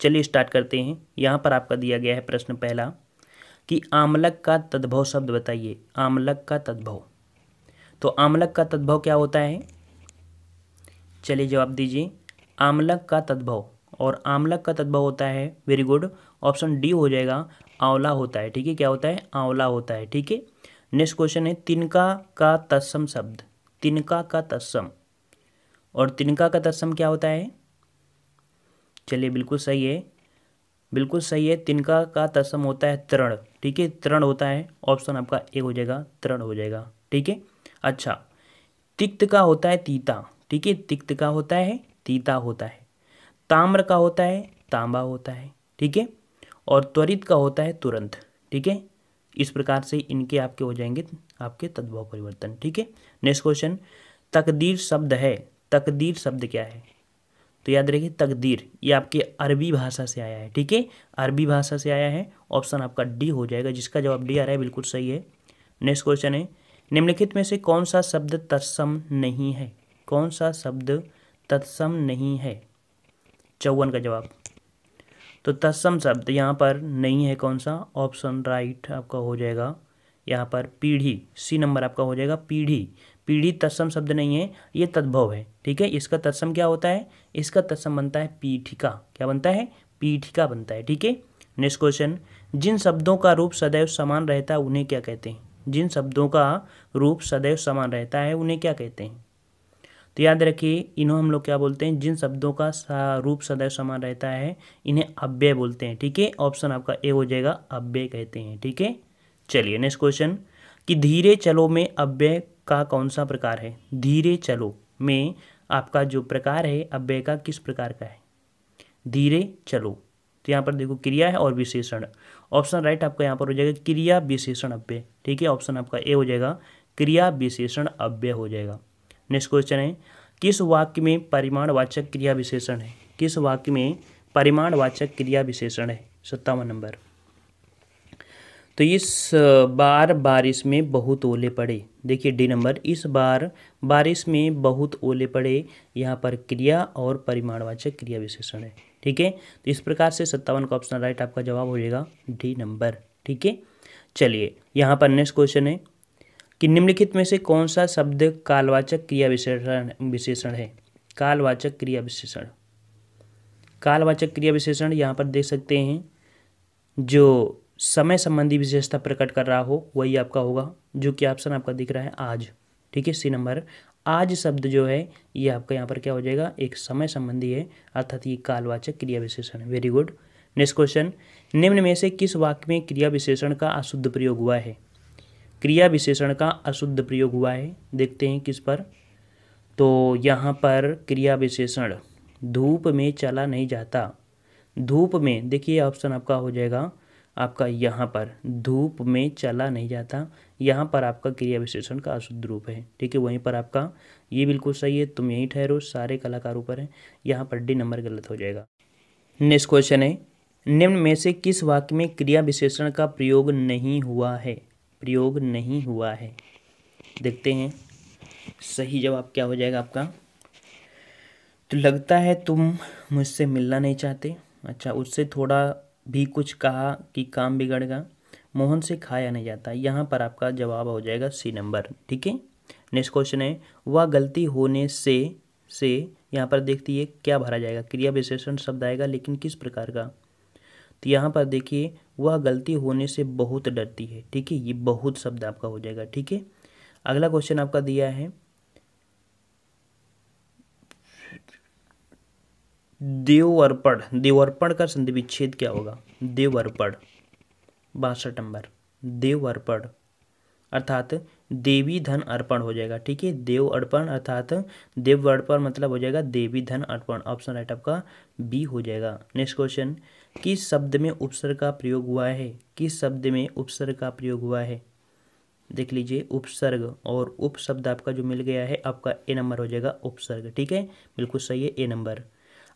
चलिए स्टार्ट करते हैं। यहाँ पर आपका दिया गया है प्रश्न पहला कि आमलक का तद्भव शब्द बताइए। आमलक का तद्भव। तो आमलक का तद्भव क्या होता है? चलिए जवाब दीजिए। आमलक का तद्भव। और आमलक का तद्भव होता है वेरी गुड ऑप्शन डी हो जाएगा, आंवला होता है। ठीक है, क्या होता है? आंवला होता है। ठीक है? नेक्स्ट क्वेश्चन है, तिनका का तत्सम शब्द। तिनका का तत्सम। और तिनका का तत्सम क्या होता है? चलिए, बिल्कुल सही है। बिल्कुल सही है, तिनका का तत्सम होता है तरण, ठीक है? तरण होता है, ऑप्शन आपका ए हो जाएगा, तरण हो जाएगा, ठीक है? अच्छा तिक्त का होता है तीता, ठीक है? तिक्त का होता है, तीता होता है। ताम्र का होता है, तांबा होता है, ठीक है? और त्वरित का होता है तुरंत, ठीक है? इस प्रकार से इनके आपके हो जाएँगे, आपके तद्भव परिवर्तन, ठीक है? नेक्स्ट क्वेश्चन, तकदीर शब्द है, तकदीर शब्द क्या है? तो याद रखिए तकदीर, ये आपके अरबी भाषा से आया है, ठीक है? अरबी भाषा से आया है ऑप्शन आपका डी हो जाएगा, जिसका जवाब डी आ रहा है, बिल्कुल सही है। नेक्स्ट क्वेश्चन है, निम्नलिखित में से कौन सा शब्द तत्सम नहीं है? कौन सा शब्द तत्सम नहीं है? चौवन का जवाब। तो तत्सम शब्द यहाँ पर नहीं है कौन सा ऑप्शन राइट आपका हो जाएगा, यहाँ पर पीढ़ी सी नंबर आपका हो जाएगा, पीढ़ी। पीढ़ी तत्सम शब्द नहीं है, ये तद्भव है, ठीक है? इसका तत्सम क्या होता है? इसका तत्सम बनता है पीठिका। क्या बनता है? पीठिका बनता है, ठीक है? नेक्स्ट क्वेश्चन जिन शब्दों का रूप सदैव समान रहता है, उन्हें क्या कहते हैं? जिन शब्दों का रूप सदैव समान रहता है, उन्हें क्या कहते हैं? तो याद रखिए, इन्हों हम लोग क्या बोलते हैं? जिन शब्दों का रूप सदैव समान रहता है, इन्हें अव्यय बोलते हैं, ठीक है? ऑप्शन आपका ए हो जाएगा, अव्यय कहते हैं, ठीक है? चलिए नेक्स्ट क्वेश्चन कि धीरे चलो में अव्यय का कौन सा प्रकार है? धीरे चलो। में आपका जो प्रकार है अव्यय का किस प्रकार का है? धीरे चलो। तो यहाँ पर देखो, क्रिया है और विशेषण। ऑप्शन राइट आपका यहाँ पर हो जाएगा क्रिया, विशेषण, अव्यय। ठीक है, ऑप्शन आपका ए हो जाएगा, क्रिया, विशेषण, अव्यय हो जाएगा। नेक्स्ट क्वेश्चन है, किस वाक्य में परिमाणवाचक क्रिया विशेषण है? किस वाक्य में परिमाणवाचक क्रिया विशेषण है? सत्तावन नंबर। तो इस बार बारिश में बहुत ओले पड़े। देखिए, डी नंबर, इस बार बारिश में बहुत ओले पड़े। यहाँ पर क्रिया और परिमाणवाचक क्रिया विशेषण है, ठीक है? तो इस प्रकार से सत्तावन का ऑप्शन राइट आपका जवाब हो जाएगा डी नंबर, ठीक है? चलिए, यहाँ पर नेक्स्ट क्वेश्चन है। कि निम्नलिखित में से कौन सा शब्द कालवाचक क्रिया विशेषण विशेषण है? कालवाचक क्रिया विशेषण। कालवाचक क्रिया विशेषण यहाँ पर देख सकते हैं, जो समय संबंधी विशेषता प्रकट कर रहा हो, वही आपका होगा, जो कि ऑप्शन आपका दिख रहा है आज। ठीक है सी नंबर आज शब्द जो है, ये आपका यहाँ पर क्या हो जाएगा? एक समय संबंधी है, अर्थात ये कालवाचक क्रिया विशेषण है। वेरी गुड नेक्स्ट क्वेश्चन निम्न में से किस वाक्य में क्रिया विशेषण का अशुद्ध प्रयोग हुआ है? क्रिया विशेषण का अशुद्ध प्रयोग हुआ है, देखते हैं किस पर। तो यहाँ पर क्रिया विशेषण। धूप में चला नहीं जाता। धूप में, देखिए ऑप्शन आपका हो जाएगा। आपका यहाँ पर धूप में चला नहीं जाता। यहाँ पर आपका क्रिया विशेषण का अशुद्ध रूप है। ठीक है, वहीं पर आपका ये बिल्कुल सही है, तुम यहीं ठहरो, सारे कलाकारों पर हैं। यहाँ पर डी नंबर गलत हो जाएगा। नेक्स्ट क्वेश्चन है, निम्न में से किस वाक्य में क्रिया विशेषण का प्रयोग नहीं हुआ है? प्रयोग नहीं हुआ है। देखते हैं, सही जवाब क्या हो जाएगा आपका? तो लगता है तुम मुझसे मिलना नहीं चाहते। अच्छा उससे थोड़ा भी कुछ कहा कि काम बिगड़ेगा मोहन से खाया नहीं जाता। यहाँ पर आपका जवाब हो जाएगा सी नंबर। ठीक है? नेक्स्ट क्वेश्चन है, वह गलती होने से से यहाँ पर देखती है क्या भरा जाएगा? क्रिया विशेषण शब्द आएगा, लेकिन किस प्रकार का? तो यहाँ पर देखिए, वह गलती होने से बहुत डरती है। ठीक है? ये बहुत शब्द आपका हो जाएगा। ठीक है? अगला क्वेश्चन आपका दिया है देवर्पण देवर्पण का संधि विच्छेद क्या होगा? देवर्पण, बासठ नंबर, देवर्पण, अर्थात देवी धन अर्पण हो जाएगा, ठीक है? देव अर्पण अर्थात देव अर्पण मतलब हो जाएगा देवी धन अर्पण ऑप्शन राइट आपका बी हो जाएगा। नेक्स्ट क्वेश्चन किस शब्द में उपसर्ग का प्रयोग हुआ है? किस शब्द में उपसर्ग का प्रयोग हुआ है? देख लीजिए, उपसर्ग और उप शब्द आपका जो मिल गया है, आपका ए नंबर हो जाएगा उपसर्ग, ठीक है? बिल्कुल सही है ए नंबर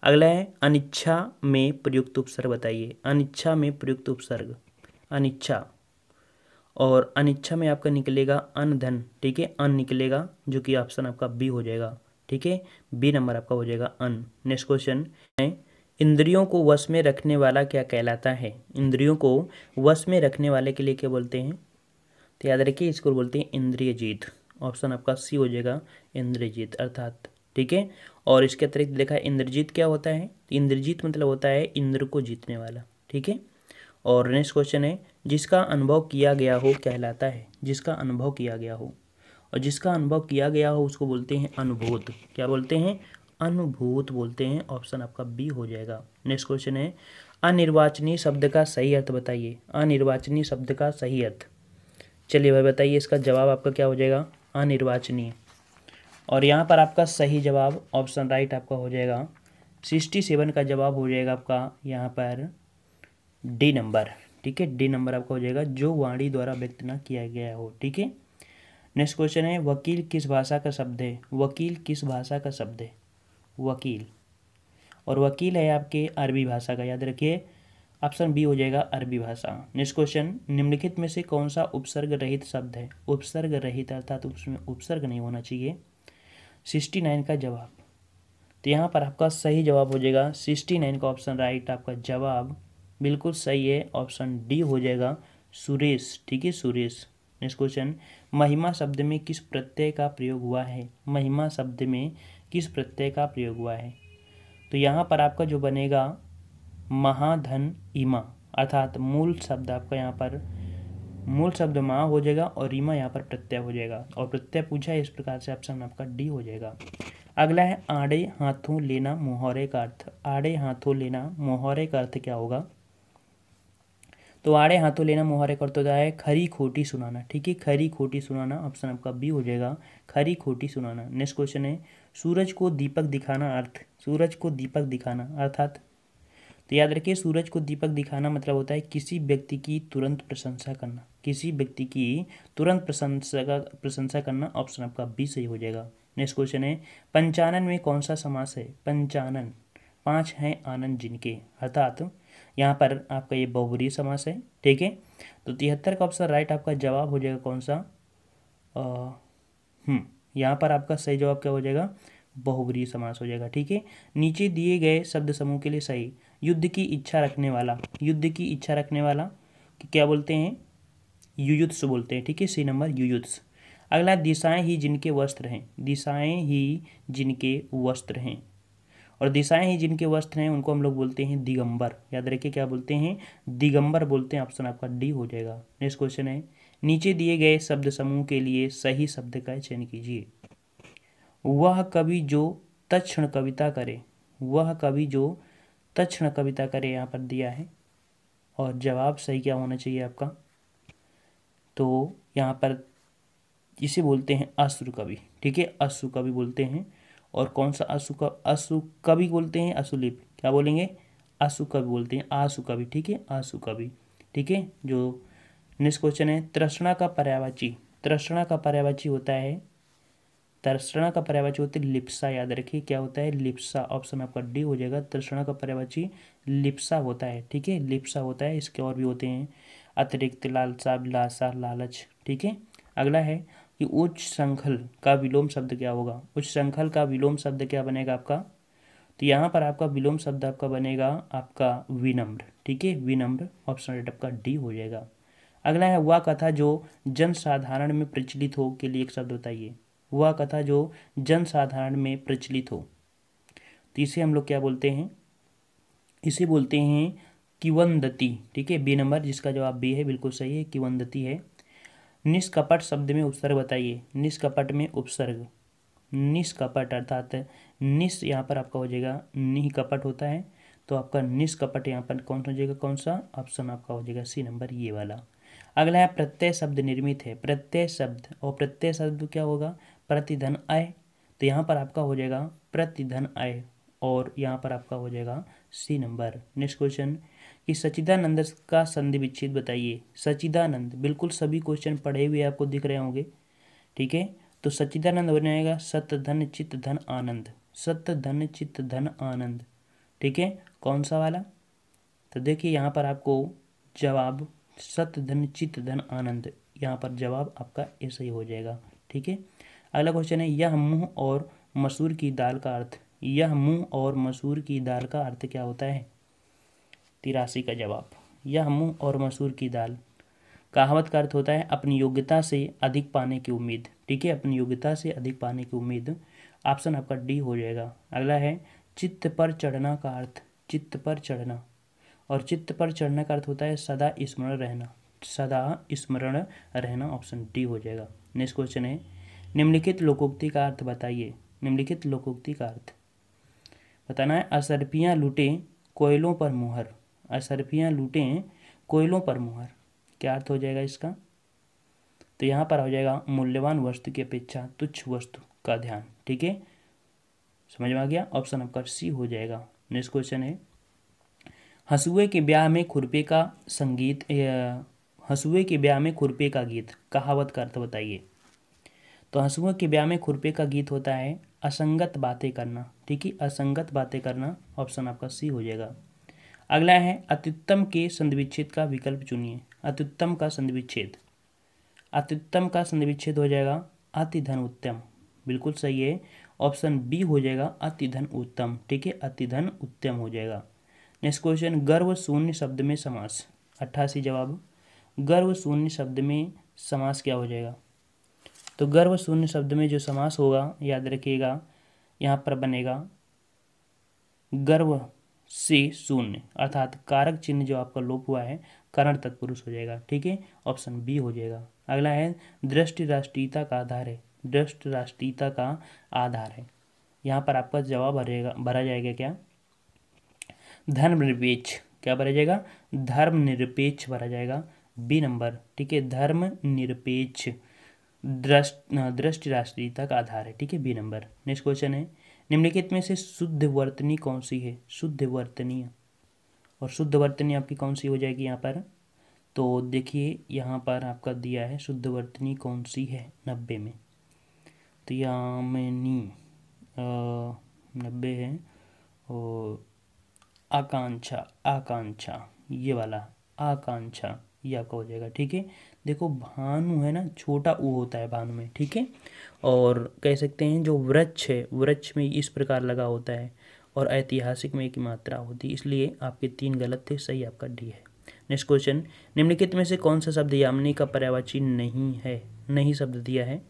अगला है, अनिच्छा में प्रयुक्त उपसर्ग बताइए। अनिच्छा में प्रयुक्त उपसर्ग। अनिच्छा। और अनिच्छा में आपका निकलेगा अन धन ठीक है? अन निकलेगा, जो कि ऑप्शन आपका बी हो जाएगा, ठीक है? बी नंबर आपका हो जाएगा अन। नेक्स्ट क्वेश्चन है, इंद्रियों को वश में रखने वाला क्या कहलाता है? इंद्रियों को वश में रखने वाले के लिए क्या बोलते हैं? तो याद रखिए, इसको बोलते हैं इंद्रिय जीत ऑप्शन आपका सी हो जाएगा इंद्रजीत अर्थात, ठीक है? और इसके अतिरिक्त देखा इंद्रजीत क्या होता है? इंद्रजीत मतलब होता है इंद्र को जीतने वाला, ठीक है? और नेक्स्ट क्वेश्चन है, जिसका अनुभव किया गया हो कहलाता है, जिसका अनुभव किया गया हो। और जिसका अनुभव किया गया हो उसको बोलते हैं अनुभूत। क्या बोलते हैं? अनुभूत बोलते हैं। ऑप्शन आपका बी हो जाएगा। नेक्स्ट क्वेश्चन है, अनिर्वाचनीय शब्द का सही अर्थ बताइए। अनिर्वाचनीय शब्द का सही अर्थ। चलिए भाई बताइए, इसका जवाब आपका क्या हो जाएगा? अनिर्वाचनीय। और यहाँ पर आपका सही जवाब ऑप्शन राइट आपका हो जाएगा। सिक्सटी सेवन का जवाब हो जाएगा आपका यहाँ पर डी नंबर ठीक है? डी नंबर आपका हो जाएगा जो वाणी द्वारा व्यक्त न किया गया हो, ठीक है? नेक्स्ट क्वेश्चन है, वकील किस भाषा का शब्द है? वकील किस भाषा का शब्द है? वकील। और वकील है आपके अरबी भाषा का, याद रखिए। ऑप्शन बी हो जाएगा अरबी भाषा। नेक्स्ट क्वेश्चन निम्नलिखित में से कौन सा उपसर्ग रहित शब्द है? उपसर्ग रहित अर्थात उसमें उपसर्ग नहीं होना चाहिए। सिक्सटी नाइन का जवाब। तो यहाँ पर आपका सही जवाब हो जाएगा। सिक्सटी नाइन का ऑप्शन राइट, आपका जवाब बिल्कुल सही है। ऑप्शन डी हो जाएगा सुरेश। ठीक है, सुरेश। Next question. महिमा शब्द में किस प्रत्यय का प्रयोग हुआ है? महिमा शब्द में किस प्रत्यय का प्रयोग हुआ है? तो यहाँ पर आपका जो बनेगा, महाधन इमा, अर्थात मूल शब्द आपका यहाँ पर मूल शब्द माँ हो जाएगा और रीमा यहाँ पर प्रत्यय हो जाएगा। और प्रत्यय पूछा है, इस प्रकार से ऑप्शन आपका डी हो जाएगा। अगला है, आड़े हाथों लेना मोहरे का अर्थ। आड़े हाथों लेना मोहरे का अर्थ क्या होगा? तो आड़े हाथों लेना मुहारे करते होता है, खरी खोटी सुनाना। ठीक है, खरी खोटी सुनाना ऑप्शन आपका बी हो जाएगा। खरी खोटी सुनाना। नेक्स्ट क्वेश्चन है, सूरज को दीपक दिखाना अर्थ। सूरज को दीपक दिखाना, अर्थात तो याद रखिए, सूरज को दीपक दिखाना मतलब होता है किसी व्यक्ति की तुरंत प्रशंसा करना। किसी व्यक्ति की तुरंत प्रशंसा का प्रशंसा करना ऑप्शन आपका बी सही हो जाएगा। नेक्स्ट क्वेश्चन है पंचानन में कौन सा समास है? पंचानन। पाँच हैं आनंद जिनके। अर्थात यहाँ पर आपका ये बहुबरी समास है ठीक है? तो तिहत्तर का ऑप्शन राइट आपका जवाब हो जाएगा कौन सा? हम्म, यहाँ पर आपका सही जवाब क्या हो जाएगा? बहुबरी समास हो जाएगा ठीक है? नीचे दिए गए शब्द समूह के लिए सही। युद्ध की इच्छा रखने वाला। युद्ध की इच्छा रखने वाला कि क्या बोलते हैं? युयुत्स बोलते हैं, ठीक है? C number Yuyutsu. अगला, दिशाएँ ही जिनके वस्त्र हैं। दिशाएँ ही जिनके वस्त्र हैं। और दिशाएँ ही जिनके वस्त्र हैं, उनको हम लोग बोलते हैं दिगंबर। याद रखिए, क्या बोलते हैं? दिगंबर बोलते हैं, ऑप्शन आपका डी हो जाएगा। नेक्स्ट क्वेश्चन है, नीचे दिए गए शब्द समूह के लिए सही शब्द का चयन कीजिए। वह कवि जो तक्षण कविता करे, वह कवि जो तक्षण कविता करे, यहाँ पर दिया है। और जवाब सही क्या होना चाहिए आपका? तो यहाँ पर इसे बोलते हैं अश्रु कवि। ठीक है? अश्रु कवि बोलते हैं। और कौन सा असु का असु कवि बोलते हैं? असुलिप क्या बोलेंगे? असु कवि बोलते हैं। आसु कवि। ठीक है? आसु कवि। ठीक है? जो नेक्स्ट क्वेश्चन है, तृष्णा का पर्यावाची। तृष्णा का पर्यावाची होता है। तृष्णा का पर्यावाची होता है लिप्सा। याद रखिए, क्या होता है? लिप्सा। ऑप्शन आपका डी हो जाएगा। तृष्णा का पर्यावाची लिप्सा होता है। ठीक है? लिप्सा होता है। इसके और भी होते हैं। अतिरिक्त लालसा लासा लालच, ठीक है? अगला है कि उच्च श्रृंखल का विलोम शब्द क्या होगा? उच्च श्रृंखल का विलोम शब्द क्या बनेगा आपका? तो यहाँ पर आपका विलोम शब्द आपका बनेगा आपका विनम्र, ठीक है? विनम्र ऑप्शन रेट आपका डी हो जाएगा। अगला है वह कथा जो जन साधारण में प्रचलित हो के लिए एक शब्द बताइए। वह कथा जो जन साधारण में प्रचलित हो। तो इसे हम लोग क्या बोलते हैं? इसे बोलते हैं किवंदती, ठीक है? बी नंबर जिसका जवाब बी है, बिल्कुल सही है, किवंदती है। निष्कपट शब्द में उपसर्ग बताइए। निष्कपट में उपसर्ग। निष्कपट अर्थात निस यहाँ पर आपका हो जाएगा निह कपट होता है। तो आपका निष्कपट यहाँ पर कौन सा हो जाएगा? कौन सा? ऑप्शन आपका हो जाएगा सी नंबर, ये वाला। अगला है, प्रत्यय शब्द निर्मित है। प्रत्यय शब्द और प्रत्यय शब्द क्या होगा? प्रतिधन आय। तो यहाँ पर आपका हो जाएगा, प्रतिधन आय और यहाँ पर आपका हो जाएगा सी नंबर। Next question. कि सचिदानंद का संधि विच्छेद बताइए। सचिदानंद बिल्कुल सभी क्वेश्चन पढ़े हुए आपको दिख रहे होंगे। ठीक है? तो सचिदानंद बनेगा सत्य धन चित्त धन आनंद। सत्य धन चित्त धन आनंद। ठीक है? कौन सा वाला? तो देखिए, यहाँ पर आपको जवाब सत्य धन चित्त धन आनंद। यहाँ पर जवाब आपका ऐसा ही हो जाएगा। ठीक है? अगला क्वेश्चन है, यह मुँह और मसूर की दाल का अर्थ। यह मूंग और मसूर की दाल का अर्थ क्या होता है? तिरासी का जवाब। यह मूंग और मसूर की दाल। कहावत का अर्थ होता है, अपनी योग्यता से अधिक पाने की उम्मीद। ठीक है, अपनी योग्यता से अधिक पाने की उम्मीद। ऑप्शन आपका डी हो जाएगा। अगला है, चित्त पर चढ़ना का अर्थ। चित्त पर चढ़ना। और चित्त पर चढ़ने का अर्थ होता है, सदा स्मरण रहना। सदा स्मरण रहना ऑप्शन डी हो जाएगा। नेक्स्ट क्वेश्चन है, निम्नलिखित लोकोक्ति का अर्थ बताइए। निम्नलिखित लोकोक्ति का अर्थ। बताना है, असरपियाँ लूटे, कोयलों पर मुहर। असरपियाँ लूटे कोयलों पर मुहर। क्या अर्थ हो जाएगा इसका? तो यहाँ पर हो जाएगा, मूल्यवान वस्तु की अपेक्षा तुच्छ वस्तु का ध्यान। ठीक है? समझ में आ गया? ऑप्शन आपका सी हो जाएगा। नेक्स्ट क्वेश्चन है। हंसुए के ब्याह में खुरपे का संगीत हंसुए के ब्याह में खुरपे का गीत। कहावत का अर्थ बताइए। तो हंसुए के ब्याह में खुरपे का गीत होता है, असंगत बातें करना। ठीक है? असंगत बातें करना, ऑप्शन आपका सी हो जाएगा। अगला है, अत्युत्तम के संधिविच्छेद का विकल्प चुनिए। अत्युत्तम का संधिविच्छेद। अत्युत्तम का संधिविच्छेद हो जाएगा अति धन उत्तम बिल्कुल सही है। ऑप्शन बी हो जाएगा अति धन उत्तम ठीक है अति धन उत्तम हो जाएगा। नेक्स्ट क्वेश्चन, गर्व शून्य शब्द में समास। अट्ठासी जवाब। गर्व शून्य शब्द में समास क्या हो जाएगा? तो गर्व शून्य शब्द में जो समास होगा, याद रखिएगा, यहाँ पर बनेगा, गर्व। से शून्य, अर्थात कारक चिन्ह जो आपका लोप हुआ है, करण तत्पुरुष हो जाएगा, ठीक है? ऑप्शन बी हो जाएगा। अगला है दृष्टि राष्ट्रीयता का आधार है। दृष्ट राष्ट्रीयता का आधार है। यहाँ पर आपका जवाब भरेगा भरा जाएगा क्या? धर्मनिरपेक्ष, क्या भरा जाएगा? धर्म निरपेक्ष भरा जाएगा। बी नंबर, ठीक है? धर्म निरपेक्ष दृष्ट दृष्टि राष्ट्रीयता का आधार है, ठीक है? B number. नेक्स्ट क्वेश्चन है निम्नलिखित में से शुद्ध वर्तनी कौन सी है? शुद्ध वर्तनी और शुद्ध वर्तनी आपकी कौन सी हो जाएगी यहाँ पर? तो देखिए, यहाँ पर आपका दिया है शुद्ध वर्तनी कौन सी है नब्बे में। तो यामिनी नब्बे है और आकांक्षा आकांक्षा, ये वाला, आकांक्षा। ये आपका हो जाएगा, ठीक है? देखो, भानु है ना, छोटा ऊ होता है भानु में, ठीक है? और कह सकते हैं जो वृक्ष है, वृक्ष में इस प्रकार लगा होता है और ऐतिहासिक में एक मात्रा होती है, इसलिए आपके तीन गलत थे, सही आपका डी है। नेक्स्ट क्वेश्चन निम्नलिखित में से कौन सा शब्द यामिनी का पर्यावाची नहीं है? नहीं शब्द दिया है।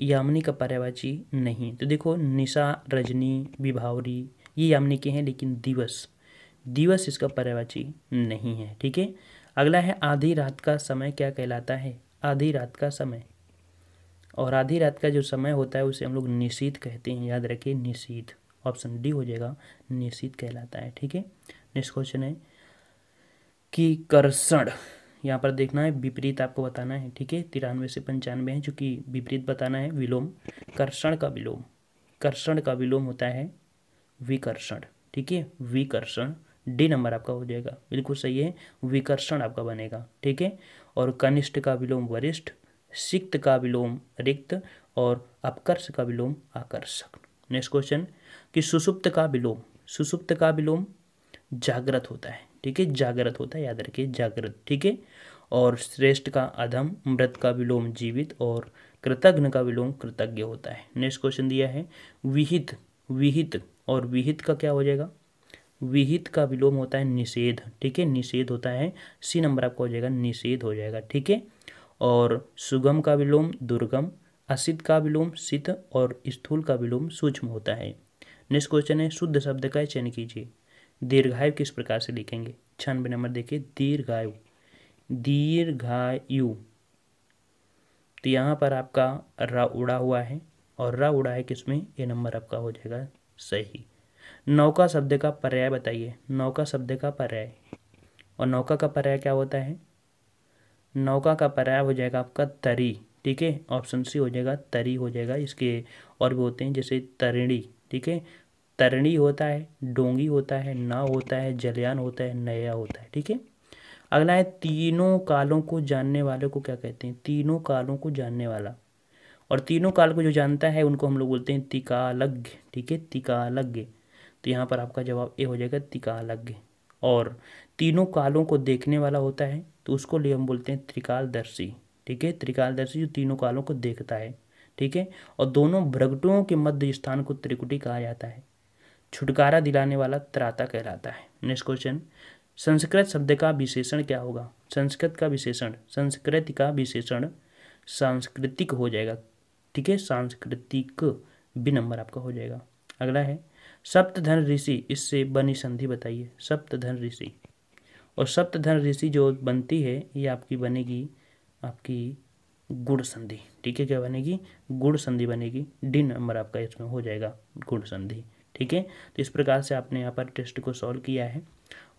यामिनी का पर्यावाची नहीं तो देखो, निशा, रजनी, विभावरी, ये यामिनी के हैं, लेकिन दिवस। दिवस इसका पर्यावाची नहीं है, ठीक है? अगला है आधी रात का समय क्या कहलाता है? आधी रात का समय। और आधी रात का जो समय होता है, उसे हम लोग निशीत कहते हैं। याद रखिए, निशीत। ऑप्शन डी हो जाएगा, निशीत कहलाता है, ठीक है? नेक्स्ट क्वेश्चन है कि कर्षण। यहाँ पर देखना है, विपरीत आपको बताना है, ठीक है? तिरानवे से पंचानवे है, जो कि विपरीत बताना है, विलोम। कर्षण का विलोम। कर्षण का विलोम होता है विकर्षण, ठीक है? विकर्षण। डी नंबर आपका हो जाएगा। बिल्कुल सही है, विकर्षण आपका बनेगा, ठीक है? और कनिष्ठ का विलोम वरिष्ठ, सिक्त का विलोम रिक्त और अपकर्ष का विलोम आकर्षक। नेक्स्ट क्वेश्चन कि सुसुप्त का विलोम, सुसुप्त का विलोम जागृत होता है, ठीक है? जागृत होता है, याद रखिए, जागृत, ठीक है? और श्रेष्ठ का अधम, मृत का विलोम जीवित और कृतज्ञ का विलोम कृतज्ञ होता है। नेक्स्ट क्वेश्चन दिया है, विहित विहित और विहित का क्या हो जाएगा? विहित का विलोम होता है निषेध, ठीक है? निषेध होता है, सी नंबर आपका हो जाएगा, निषेध हो जाएगा, ठीक है? और सुगम का विलोम, दुर्गम, असित का विलोम, सित और स्थूल का विलोम सूक्ष्म होता है। नेक्स्ट क्वेश्चन है, शुद्ध शब्द का चयन कीजिए। दीर्घायु किस प्रकार से लिखेंगे? छियानवे नंबर देखिए, दीर्घायु। दीर्घायु। तो यहाँ पर आपका रा उड़ा हुआ है, और रा उड़ा है किसमें? ये नंबर आपका हो जाएगा सही। नौका शब्द का पर्याय बताइए। नौका शब्द का पर्याय। और नौका का पर्याय क्या होता है? नौका का पर्याय हो जाएगा आपका तरी, ठीक है? ऑप्शन सी हो जाएगा तरी हो जाएगा, इसके और भी होते हैं जैसे तरिणी, ठीक है? तरणी होता है, डोंगी होता है नाव होता है, जलयान होता है, नया होता है, ठीक है? अगला है तीनों कालों को जानने वाले को क्या कहते हैं? तीनों कालों को जानने वाला। और तीनों काल को जो जानता है, उनको हम लोग बोलते हैं तिकालज्ञ ठीक है? तिकालज्ञ तो यहाँ पर आपका जवाब ए हो जाएगा तिकालज्ञ और तीनों कालों को देखने वाला होता है तो उसको लिए हम बोलते हैं त्रिकालदर्शी। ठीक है? त्रिकालदर्शी जो तीनों कालों को देखता है। ठीक है? और दोनों भ्रगटुओं के मध्य स्थान को त्रिकुटी कहा जाता है। छुटकारा दिलाने वाला त्राता कहलाता है। Next question. संस्कृत शब्द का विशेषण क्या होगा? संस्कृत का विशेषण, संस्कृत का विशेषण सांस्कृतिक हो जाएगा। ठीक है? सांस्कृतिक बी नंबर आपका हो जाएगा। अगला है सप्तधन ऋषि, इससे बनी संधि बताइए। सप्तधन ऋषि। और सप्तधन ऋषि जो बनती है, ये आपकी बनेगी आपकी गुड़ संधि। ठीक है, क्या बनेगी? गुड़ संधि बनेगी। डी नंबर आपका इसमें हो जाएगा गुड़ संधि। ठीक है? तो इस प्रकार से आपने यहाँ पर टेस्ट को सॉल्व किया है।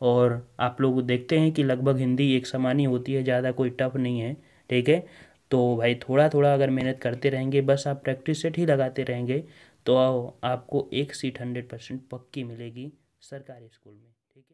और आप लोग देखते हैं कि लगभग हिंदी एक समान ही होती है, ज़्यादा कोई टफ नहीं है। ठीक है? तो भाई थोड़ा थोड़ा अगर मेहनत करते रहेंगे, बस आप प्रैक्टिस सेट ही लगाते रहेंगे तो आओ आपको एक सीट हंड्रेड परसेंट पक्की मिलेगी सरकारी स्कूल में ठीक है?